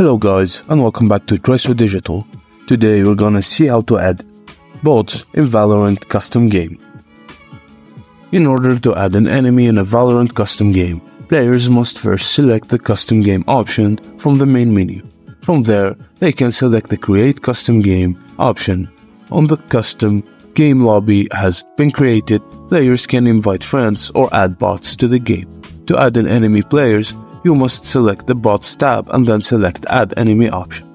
Hello guys and welcome back to Treso Digital. Today we're gonna see how to add bots in Valorant custom game. In order to add an enemy in a Valorant custom game, players must first select the custom game option from the main menu. From there, they can select the create custom game option. On the custom game lobby has been created, players can invite friends or add bots to the game. To add an enemy players, you must select the bots tab and then select add enemy option.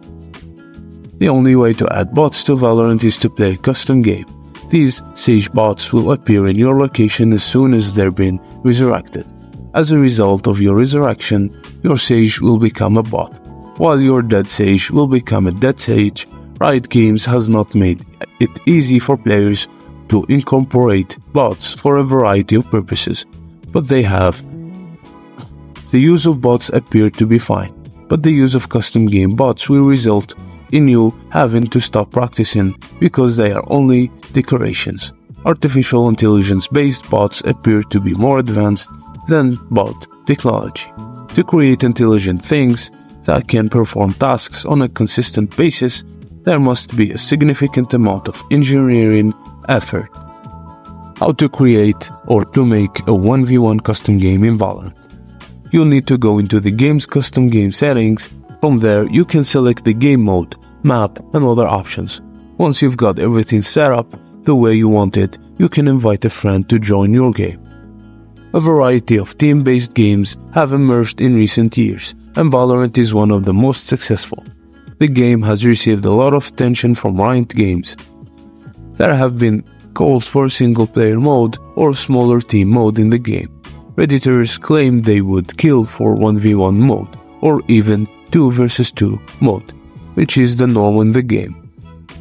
The only way to add bots to Valorant is to play a custom game. These Sage bots will appear in your location as soon as they're been resurrected. As a result of your resurrection, your Sage will become a bot, while your dead Sage will become a dead Sage. Riot Games has not made it easy for players to incorporate bots for a variety of purposes, but they have the use of bots appeared to be fine, but the use of custom game bots will result in you having to stop practicing because they are only decorations. Artificial intelligence based bots appear to be more advanced than bot technology. To create intelligent things that can perform tasks on a consistent basis, there must be a significant amount of engineering effort. How to create or to make a 1v1 custom game in Valorant you'll need to go into the game's custom game settings. From there, you can select the game mode, map, and other options. Once you've got everything set up the way you want it, you can invite a friend to join your game. A variety of team based games have emerged in recent years, and Valorant is one of the most successful. The game has received a lot of attention from Riot Games. There have been calls for a single player mode or smaller team mode in the game. Redditors claimed they would kill for 1v1 mode, or even 2 vs 2 mode, which is the norm in the game.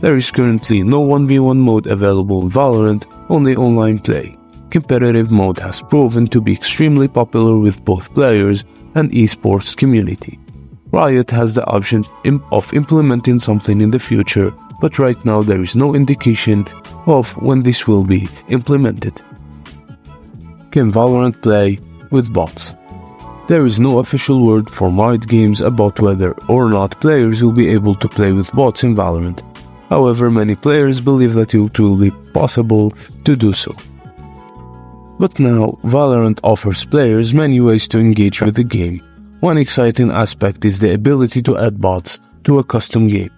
There is currently no 1v1 mode available in Valorant, only online play. Competitive mode has proven to be extremely popular with both players and esports community. Riot has the option of implementing something in the future, but right now there is no indication of when this will be implemented can Valorant play with bots? There is no official word from Riot Games about whether or not players will be able to play with bots in Valorant. However, many players believe that it will be possible to do so. But now, Valorant offers players many ways to engage with the game. One exciting aspect is the ability to add bots to a custom game.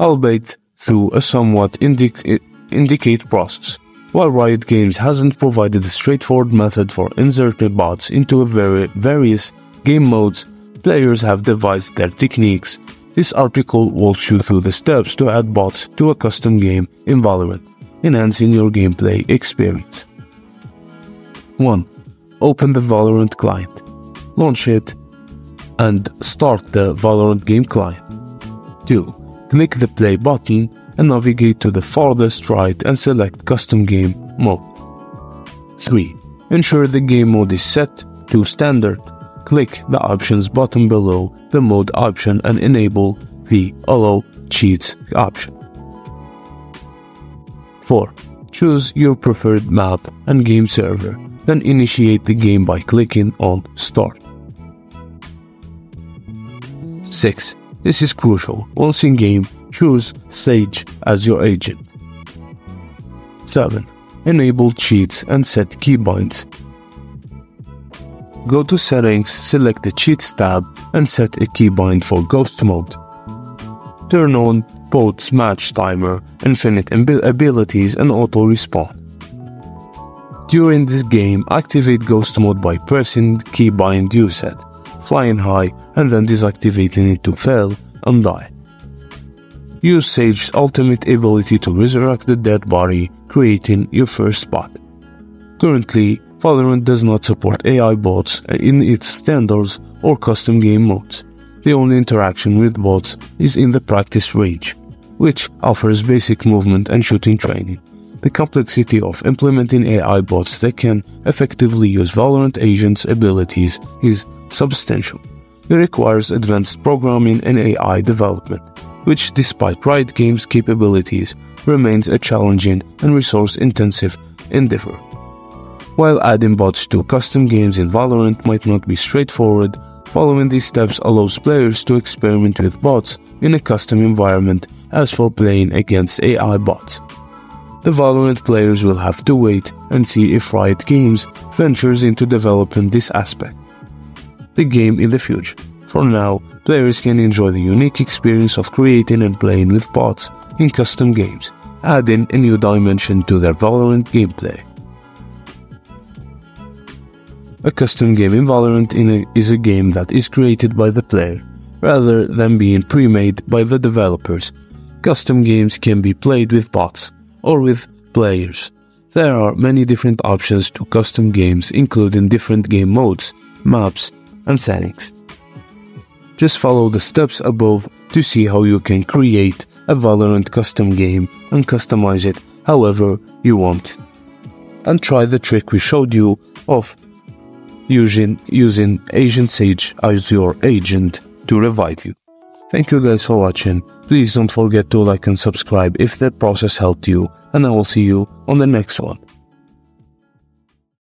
Albeit through a somewhat indic- indicate process. While Riot Games hasn't provided a straightforward method for inserting bots into various game modes, players have devised their techniques. This article walks you through the steps to add bots to a custom game in Valorant, enhancing your gameplay experience. 1. Open the Valorant client. Launch it and start the Valorant game client. 2. Click the play button and navigate to the farthest right and select Custom Game Mode. 3. Ensure the game mode is set to Standard. Click the options button below the mode option and enable the Allow Cheats option. 4. Choose your preferred map and game server, then initiate the game by clicking on Start. 6. This is crucial. Once in game, choose Sage as your agent. 7. Enable cheats and set keybinds. Go to Settings, select the Cheats tab and set a keybind for Ghost Mode. Turn on Bots Match Timer, Infinite Abilities and Auto Respawn. During this game, activate Ghost Mode by pressing keybind you set, flying high and then deactivating it to fail and die. Use Sage's ultimate ability to resurrect the dead body, creating your first spot. Currently, Valorant does not support AI bots in its standards or custom game modes. The only interaction with bots is in the practice range, which offers basic movement and shooting training. The complexity of implementing AI bots that can effectively use Valorant agents' abilities is substantial. It requires advanced programming and AI development which, despite Riot Games' capabilities, remains a challenging and resource-intensive endeavor. While adding bots to custom games in Valorant might not be straightforward, Following these steps allows players to experiment with bots in a custom environment as for playing against AI bots. The Valorant players will have to wait and see if Riot Games ventures into developing this aspect. The game in the future. For now, players can enjoy the unique experience of creating and playing with bots in custom games, adding a new dimension to their Valorant gameplay. A custom game in Valorant is a game that is created by the player, rather than being pre-made by the developers. Custom games can be played with bots or with players. There are many different options to custom games including different game modes, maps, and settings. Just follow the steps above to see how you can create a Valorant custom game and customize it however you want. And try the trick we showed you of using, using Agent Sage as your agent to revive you. Thank you guys for watching. Please don't forget to like and subscribe if that process helped you, and I will see you on the next one.